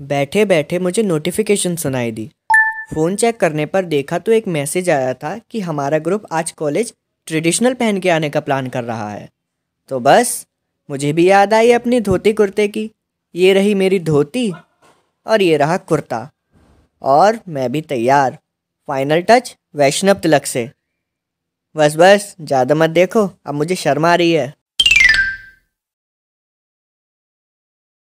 बैठे बैठे मुझे नोटिफिकेशन सुनाई दी। फ़ोन चेक करने पर देखा तो एक मैसेज आया था कि हमारा ग्रुप आज कॉलेज ट्रेडिशनल पहन के आने का प्लान कर रहा है। तो बस, मुझे भी याद आई अपनी धोती कुर्ते की। ये रही मेरी धोती और ये रहा कुर्ता। और मैं भी तैयार। फाइनल टच वैष्णव तिलक से। बस बस, ज़्यादा मत देखो, अब मुझे शर्म आ रही है।